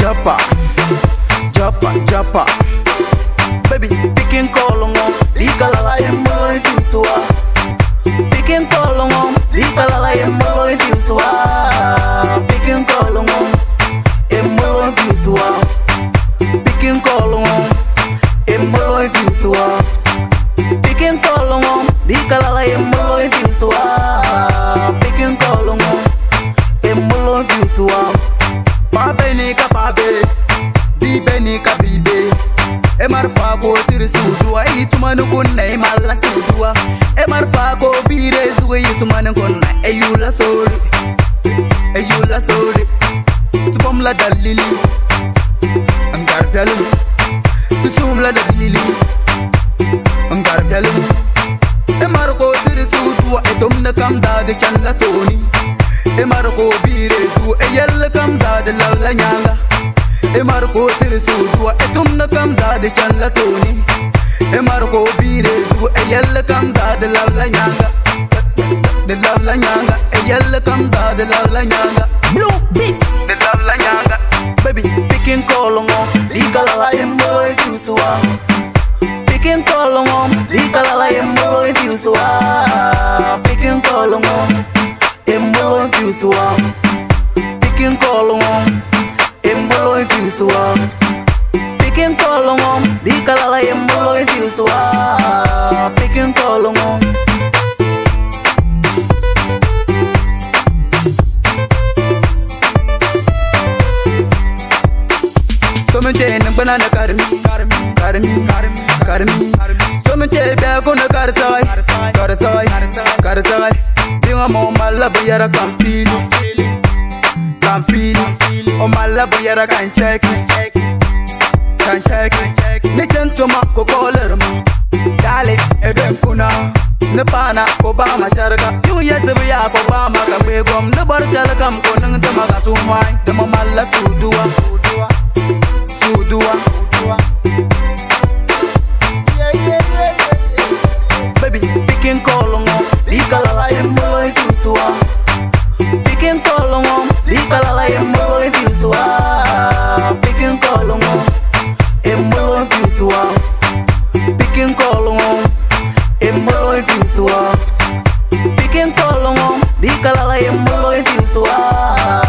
Japa, japa, japa. Baby, picking kolongo, ikalala yemolo ifusua. Picking kolongo, ikalala yemolo ifusua. Picking kolongo, yemolo ifusua. Picking kolongo, yemolo ifusua. Picking kolongo, ikalala yemolo ifusua. Picking babe dibe ni kabibe e marfa go tir suduwa i tumanu kunna i malla suduwa e marfa go bire zuwa i tumanu kunna e yula sori e yula sori tubom la dalili an garfialu tusum la dalili an garfialu e marko tir suduwa e tumna kam da de challa toni e marko bire zuwa e yalla de la la nyanga. Ko tiri suwa etum na kamza de chan la toni Emar ko bire su eyel kamza de la la nyanga. De la la nyanga eyel kamza de la la nyanga. Blue Beats. De la la nyanga. Baby picking kolongo Ligala la yembo ifusua Picking kolongo Ligala la yembo ifusua Picking kolongo Yembo ifusua Picking kalala embolo infusua Picking kolongo Somen che nang banana karmi karmi karmi karmi karmi Somen che bia kuna kartoy kartoy kartoy Dinga mo mala buyara kan fili kan fili O mala buyara kan check kan check. Ni gentuma ko koler ma Dale eh, eben kuna. Ni pana ko ba ma charga Yu yezi biya ko ba ma ka gbe gom Ni bar chal kam Di kalau lain mulu itu ah.